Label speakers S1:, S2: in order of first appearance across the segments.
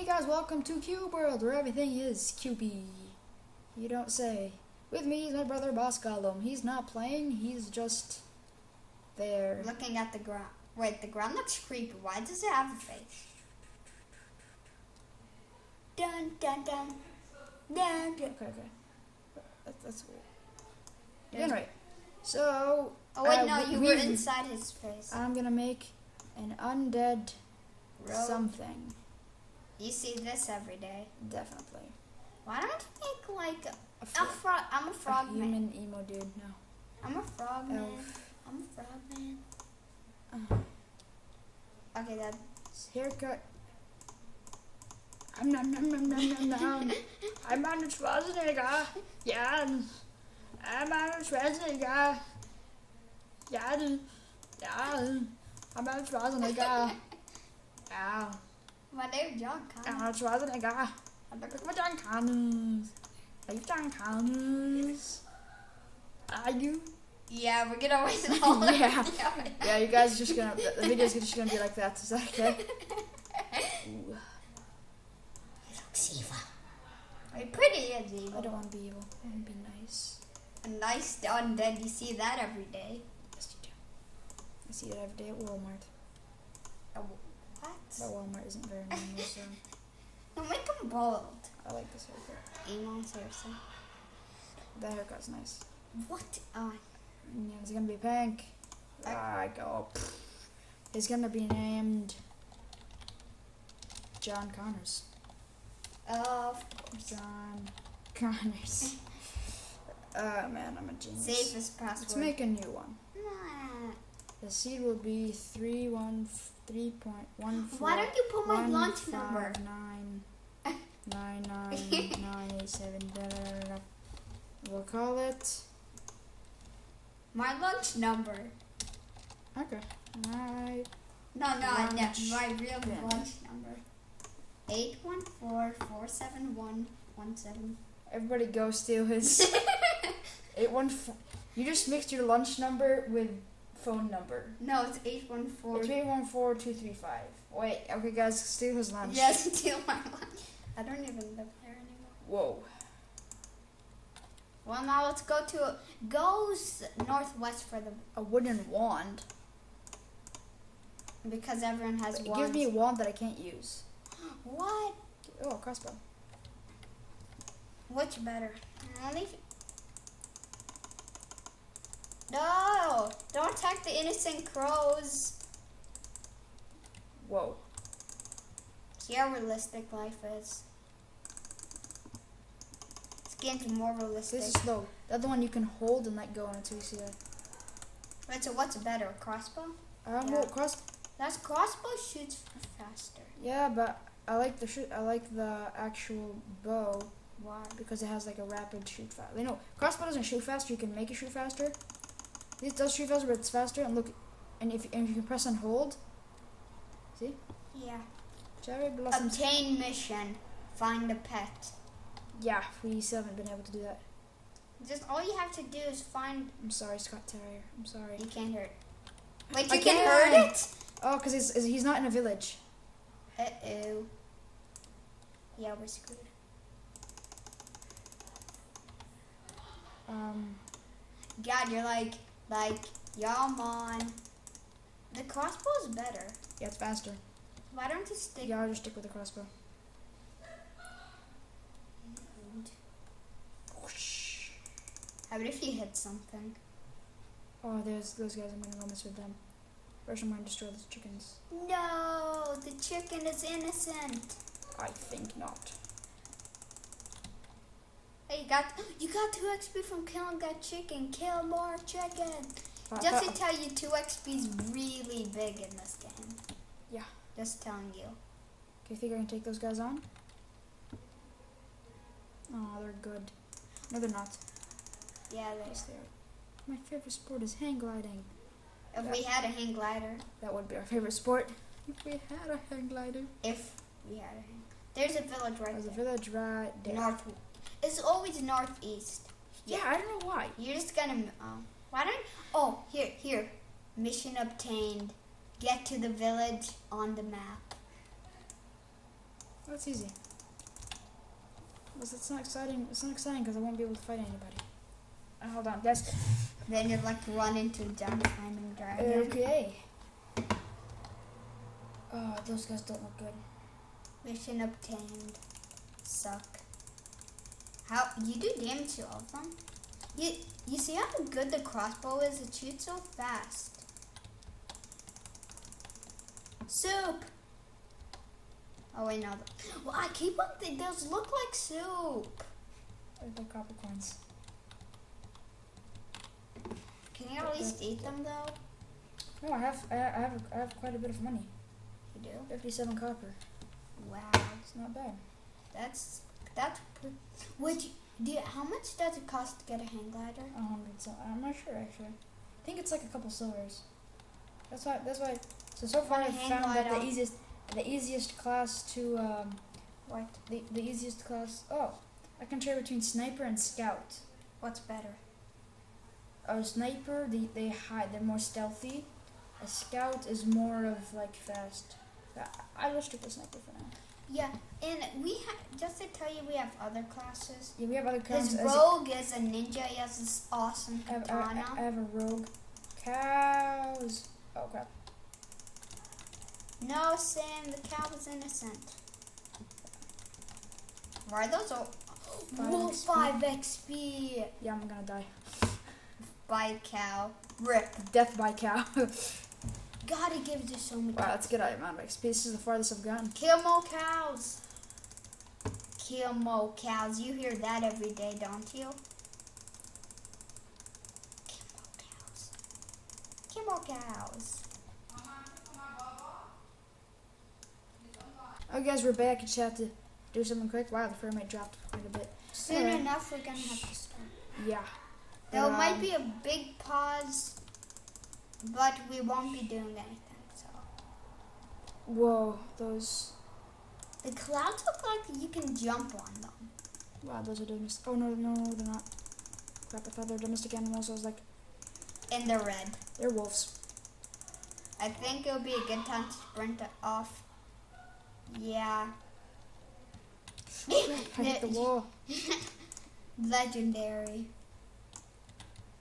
S1: Hey guys, welcome to Cube World, where everything is cubey. You don't say. With me is my brother Boss Gollum. He's not playing, he's just there.
S2: Looking at the ground. Wait, the ground looks creepy. Why does it have a face? Dun dun dun. Dun dun.
S1: Okay, okay. That's, that's weird. Anyway, so.
S2: Oh wait,
S1: uh,
S2: no,
S1: we-
S2: you were
S1: we-
S2: inside his face.
S1: I'm gonna make an undead
S2: Rogue.
S1: something.
S2: You see this every day.
S1: Definitely.
S2: Why don't you make like a,
S1: A,
S2: a frog? I'm a
S1: a
S2: frog man.
S1: human emo dude, no.
S2: I'm a frog man.
S1: Elf.
S2: I'm a frog man.
S1: Uh,
S2: Okay, that.
S1: haircut. I'm nom nom nom nom nom nom. I'm on Schwarzenegger. Yeah. I'm on Schwarzenegger. Yeah. Yeah. I'm on Schwarzenegger. Yeah.
S2: My name is John
S1: I'm
S2: Connor.
S1: on Schwarzenegger. I'm like with John Connors. Are you John Connors? Are you?
S2: Yeah, we're gonna waste it all.
S1: Yeah. Yeah, you guys are just gonna. The video's just gonna be like that. Is that okay? Ooh.
S2: We're pretty is
S1: I don't want to be evil. I want to be nice.
S2: A nice undead. You see that every day.
S1: Yes, you do. I see it every day at Walmart.
S2: Oh,
S1: But? Walmart isn't very normal, so
S2: Don't make him bold.
S1: I like this haircut.
S2: Emo, seriously.
S1: That haircut's nice.
S2: What? Oh,
S1: Yeah, it's gonna be pink. I go. It's gonna be named John Connors.
S2: of
S1: John Connors. Oh man, I'm a genius.
S2: safest password.
S1: Let's make a new one.
S2: Nah.
S1: The seed will be three one three point one four.
S2: Why don't you put my launch
S1: five,
S2: number?
S1: Nine, nine, nine, nine, eight, seven, da, da, da, da. We'll call it.
S2: My lunch number.
S1: Okay. My.
S2: No, no, know my real
S1: Yeah.
S2: lunch number. Eight one four four seven one one seven.
S1: Everybody go steal his. Eight one four. You just mixed your lunch number with phone number.
S2: No, it's eight one four.
S1: It's eight one four two three five. Wait. Okay, guys, steal his lunch.
S2: Yes, steal my lunch. I don't even live there anymore.
S1: Whoa.
S2: Well, now let's go to goes northwest for the
S1: A wooden wand.
S2: because everyone has
S1: It
S2: wands.
S1: gives me a wand that I can't use.
S2: what?
S1: Oh, a crossbow.
S2: Which better? No! Don't attack the innocent crows.
S1: Whoa.
S2: See how realistic life is. It's getting more realistic.
S1: This is slow. The other one you can hold and let go until you see it.
S2: Wait, so what's better? A crossbow?
S1: Um,
S2: Yeah.
S1: well, cross.
S2: That's crossbow shoots faster.
S1: Yeah, but I like the shoot. I like the actual bow
S2: Why?
S1: because it has like a rapid shoot fast. You know, crossbow doesn't shoot faster. You can make it shoot faster. It does shoot faster, but it's faster. And look, and if and if you can press and hold. See,
S2: Yeah.
S1: cherry blossoms.
S2: Obtain mission. Find a pet.
S1: Yeah, we still haven't been able to do that.
S2: Just all you have to do is find.
S1: I'm sorry, Scott Terrier. I'm sorry.
S2: You can't hurt. Wait,
S1: I
S2: you can
S1: can.
S2: hurt it?
S1: Oh, because he's he's not in a village.
S2: Uh oh. Yeah, we're screwed.
S1: Um,
S2: God, you're like, like, y'all on. The crossbow is better.
S1: yeah, it's faster.
S2: Why don't you stick?
S1: Yeah, I'll just stick with the crossbow. Whoosh.
S2: How about if you hit something?
S1: Oh, there's those guys. I'm gonna go mess with them. First, I'm gonna destroy the chickens.
S2: No, the chicken is innocent.
S1: I think not.
S2: You got you got two XP from killing that chicken. Kill more chicken.
S1: But-
S2: Just to tell you, two XP is really big in this game.
S1: Yeah.
S2: Just telling you.
S1: Do you think I can take those guys on? Oh, they're good. No, they're not.
S2: Yeah,
S1: Yes, they are. My favorite sport is hang gliding.
S2: If we had a hang glider,
S1: That would be our favorite sport. If we had a hang glider.
S2: if we had a hang, there's a village right
S1: There's a village right there.
S2: North. It's always northeast.
S1: Yeah, I don't know why.
S2: You're just gonna. Um, why don't? Oh, here, here. Mission obtained. Get to the village on the map.
S1: That's easy. Well, it's not exciting. It's not exciting because I won't be able to fight anybody. Uh, hold on, guys.
S2: Then you'd like to run into a giant flaming dragon.
S1: Okay. Oh, those guys don't look good.
S2: Mission obtained. Suck. How you do damage to all of them? You you see how good the crossbow is? It shoots so fast. Soup. Oh wait, no. Well, I keep on. Th- those look like soup.
S1: They're copper coins.
S2: Can you at least eat them though?
S1: No, I have, I I have, I have quite a bit of money.
S2: You do.
S1: Fifty-seven copper.
S2: Wow,
S1: It's not bad.
S2: that's that's. Would you, do you, how much does it cost to get a hang glider?
S1: A hundred. So I'm not sure actually. I think it's like a couple silvers. That's why. That's why. So so far I've found that the easiest, the easiest class to um,
S2: What?
S1: the the easiest class. Oh, I can trade between sniper and scout.
S2: What's better?
S1: A sniper, they they hide. They're more stealthy. A scout is more of like fast. I, I will stick with sniper for now.
S2: Yeah, and we ha- just to tell you, we have other classes.
S1: Yeah, we have other classes.
S2: His rogue is a ninja. He has this awesome
S1: I have, I,
S2: katana.
S1: I have a rogue. Cows. Oh crap.
S2: no, Sam, the cow was innocent. Why are those all?
S1: Five
S2: Whoa,
S1: XP.
S2: five XP.
S1: Yeah, I'm gonna die.
S2: By cow. Rip.
S1: Death by cow. wow,
S2: it gives you so much.
S1: that's a good amount of XP. This is the farthest I've gotten.
S2: Kill more cows. Kill more cows. You hear that every day, don't you? Kill more cows. Kill more cows.
S1: Oh, guys, we're back. I just have to do something quick. Wow, the frame rate dropped quite a bit.
S2: Soon
S1: Alright.
S2: enough, we're gonna have to start.
S1: Yeah.
S2: There
S1: Um,
S2: might be a big pause, but we won't be doing anything. So
S1: Whoa, those.
S2: the clouds look like you can jump on them.
S1: Wow, those are domestic. Oh no, no, no, they're not. Crap, I thought they were domestic animals. I was like,
S2: And they're red.
S1: they're wolves.
S2: I think it'll be a good time to sprint off. Yeah.
S1: I hit the wall.
S2: Legendary.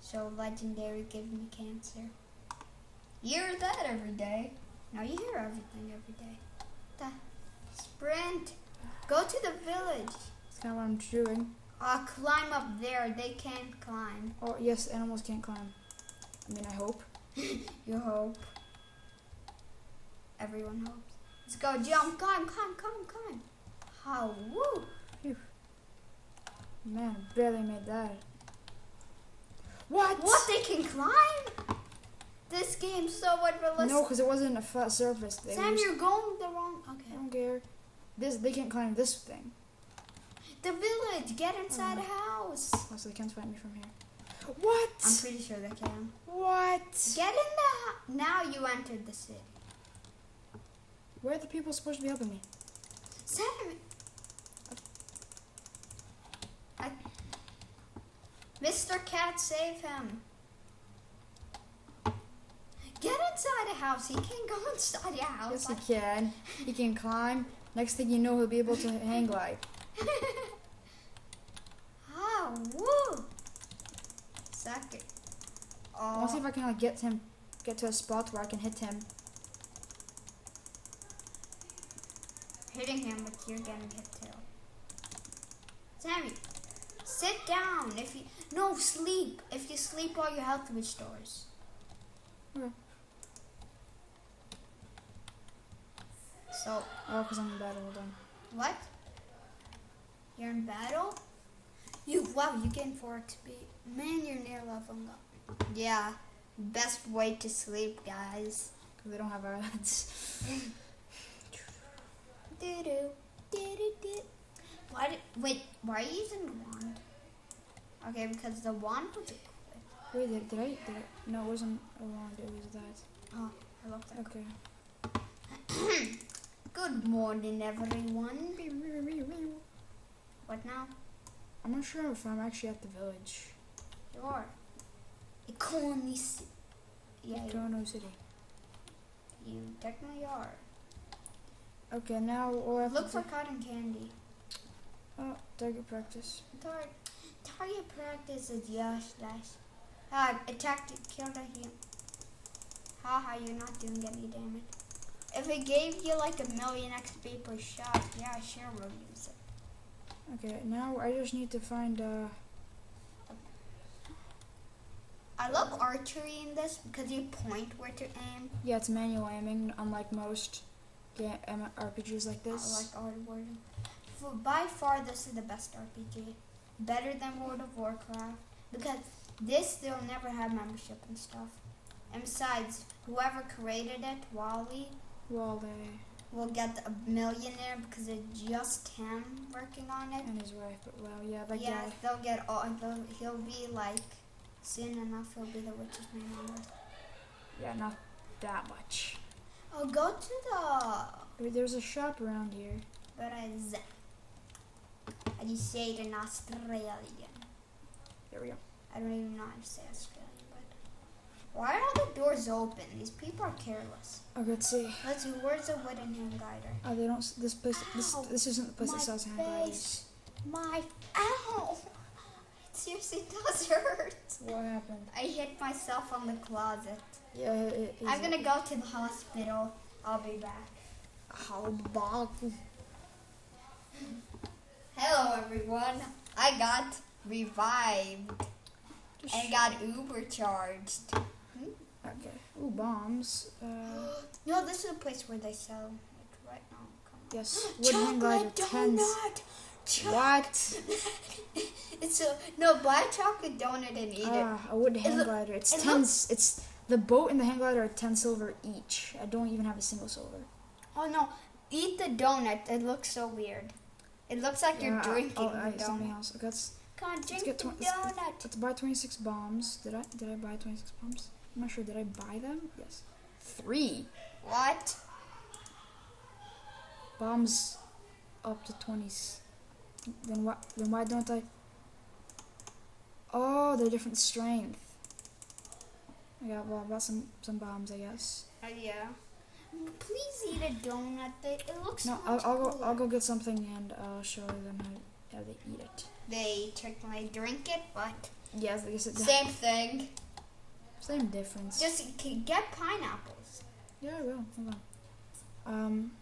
S2: So legendary give me cancer. You hear that every day. Now you hear everything every day. Da. Sprint. Go to the village.
S1: That's kind of what I'm doing.
S2: Uh, climb up there. They can't climb.
S1: Oh, yes, animals can't climb. I mean, I hope.
S2: You hope. Everyone hopes. Let's go. Jump. Climb, climb, climb, climb. How? Woo.
S1: Man, barely made that. What?
S2: What? They can climb? Game's so unrealistic.
S1: No, because it wasn't a flat surface. They
S2: Sam, you're going the wrong. Okay.
S1: I don't care. This they can't climb this thing.
S2: The village. Get inside
S1: Oh.
S2: the house.
S1: Oh, so they can't find me from here. What?
S2: I'm pretty sure they can.
S1: what?
S2: Get in the. Now you entered the city.
S1: Where are the people supposed to be helping me?
S2: Sam. I, Mr. Cat, save him. Get inside the house. He can't go inside the house.
S1: Yes, he can. He can climb. Next thing you know, he'll be able to hang glide.
S2: Ah, woo! Suck it.
S1: I'll see
S2: Oh,
S1: if I can like get him, get to a spot where I can hit him.
S2: hitting him, but you're getting hit too. Sammy, sit down. If you no sleep. If you sleep, all your health restores.
S1: Okay.
S2: So
S1: Oh, oh because I'm in battle. On.
S2: what? You're in battle. You wow, you gain four XP. Man, you're near leveling up. Yeah, best way to sleep, guys.
S1: Because they don't have eyelids.
S2: Doo doo. Doo doo doo. Why did, wait, why are you using the wand? Okay, because the wand was equipped.
S1: Wait, did, did I? Did I? No, it wasn't a wand. It was that.
S2: Oh, I love that.
S1: Okay.
S2: Good morning, everyone. What now?
S1: I'm not sure if I'm actually at the village.
S2: You are. Economy. ci- Yeah,
S1: Toronto City.
S2: you technically are.
S1: Okay, now we'll have
S2: Look for cotton candy.
S1: oh, target practice.
S2: Tar- target practice is useless. Ah, attacked it, killed a human. Haha, you're not doing any damage. If it gave you like a million XP per shot, yeah, sure we'll use it.
S1: Okay, now I just need to find uh
S2: I love archery in this because you point where to aim.
S1: yeah, it's manual aiming, unlike most RPGs like this.
S2: I like Art. For by far, this is the best RPG. Better than World of Warcraft because this they'll never have membership and stuff. And besides, whoever created it,
S1: Wollay,
S2: Will get a millionaire because it's just him working on it.
S1: and his wife, but wow, yeah, that
S2: yeah,
S1: guy.
S2: they'll get all. They'll, he'll be like soon enough. He'll be the richest man on earth.
S1: Yeah, not that much.
S2: Oh, go to the.
S1: There's a shop around here.
S2: Where is it? Do you say it in Australian?
S1: There we go.
S2: I don't even know how to say Australian, but why are all the doors open? These people are careless.
S1: Oh, okay, let's see.
S2: Let's see, where's the wooden hand glider?
S1: Oh, they don't. This place. This
S2: Ow,
S1: this isn't the place that
S2: my
S1: sells hand gliders.
S2: My ow! It seriously does hurt.
S1: What happened?
S2: I hit myself on the closet.
S1: Yeah, it, it,
S2: I'm gonna go to the hospital. I'll be back.
S1: How about
S2: Hello, everyone. I got revived and got Uber charged.
S1: Okay. Ooh, bombs. Uh,
S2: No, this is a place where they sell it right now. Come on.
S1: yes. Wooden hand glider.
S2: Chocolate donut. Cho-
S1: What?
S2: it's a no. Buy a chocolate donut and eat it.
S1: Ah, a wooden hand glider. It's
S2: it
S1: ten. It's the boat and the hand glider are ten silver each. I don't even have a single silver.
S2: Oh no! Eat the donut. It looks so weird. It looks like
S1: Yeah,
S2: you're drinking the
S1: I, something
S2: donut.
S1: else. Okay, let's
S2: drink
S1: get
S2: the
S1: twen- let's-
S2: donut.
S1: let's buy twenty six bombs. Did I? Did I buy twenty six bombs? I'm not sure. Did I buy them? Yes. Three
S2: What?
S1: bombs up to 20s. Then what? Then why don't I? Oh, they're different strength. I got well, I bought some some bombs, I guess.
S2: Uh, yeah. Please eat a donut. They, it looks.
S1: No, I'll, I'll go. I'll go get something and I'll show them how, how they eat it.
S2: They technically drink it, but
S1: Yes, I guess it's
S2: same thing.
S1: Same difference.
S2: Just get pineapples.
S1: yeah, I will. Hold on. Um,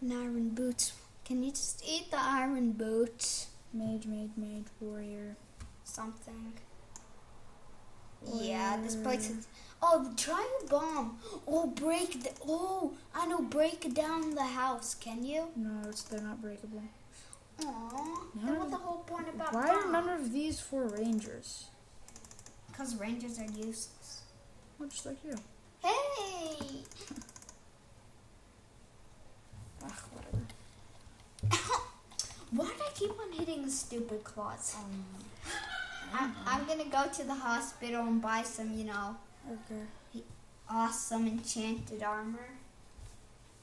S2: An iron boots. Can you just eat the iron boots?
S1: mage, mage, mage, warrior.
S2: Something. Yeah, this place is. Oh, try a bomb. Oh, break the. Oh, I know. Break down the house. Can you?
S1: No, it's they're not breakable.
S2: Aww.
S1: No.
S2: Then what's the whole point about
S1: Why are none of these for rangers?
S2: Because rangers are useless.
S1: Well, just like you.
S2: Hey.
S1: Ugh, whatever.
S2: Why do I keep on hitting the stupid claws?
S1: Um,
S2: I'm, I'm gonna go to the hospital and buy some, you know,
S1: okay.
S2: awesome enchanted armor.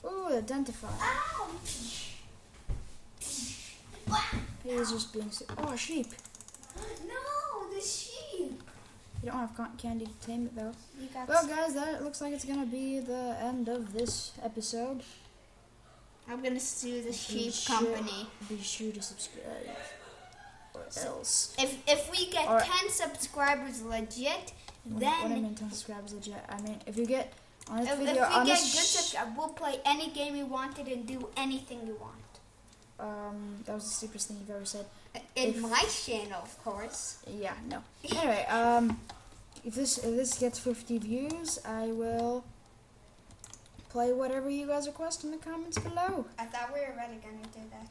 S1: Ooh, identify.
S2: Ouch!
S1: He is just being. si- Oh, sheep.
S2: No, the sheep.
S1: You don't have cotton candy to tame it though.
S2: You got.
S1: Well, guys, that looks like it's gonna be the end of this episode.
S2: I'm gonna sue the sheep
S1: sure-
S2: company.
S1: Be sure to subscribe, or else.
S2: If if we get
S1: Alright.
S2: ten subscribers legit, then
S1: when I mean 10 subscribers legit, I mean if you get on this
S2: if, if
S1: video
S2: we
S1: on
S2: get good subscribers, we'll play any game you wanted and do anything you want.
S1: um that was the stupidest thing you've ever said.
S2: In my channel, of course.
S1: Yeah, no. Anyway, um, if this if this gets 50 views, I will play whatever you guys request in the comments below.
S2: I thought we were already gonna do that.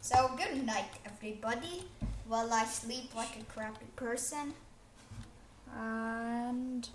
S2: So good night, everybody. While I sleep like a crappy person.
S1: And